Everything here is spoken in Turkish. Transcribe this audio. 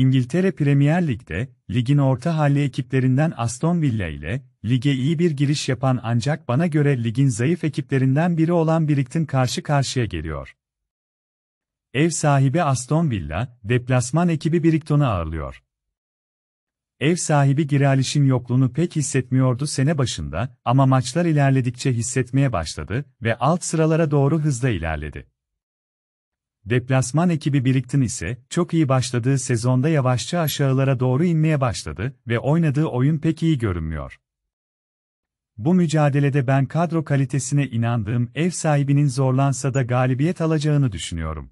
İngiltere Premier Lig'de, ligin orta halli ekiplerinden Aston Villa ile, lige iyi bir giriş yapan ancak bana göre ligin zayıf ekiplerinden biri olan Brighton karşı karşıya geliyor. Ev sahibi Aston Villa, deplasman ekibi Brighton'u ağırlıyor. Ev sahibi Grealish'in yokluğunu pek hissetmiyordu sene başında ama maçlar ilerledikçe hissetmeye başladı ve alt sıralara doğru hızla ilerledi. Deplasman ekibi Brighton ise çok iyi başladığı sezonda yavaşça aşağılara doğru inmeye başladı ve oynadığı oyun pek iyi görünmüyor. Bu mücadelede ben kadro kalitesine inandığım ev sahibinin zorlansa da galibiyet alacağını düşünüyorum.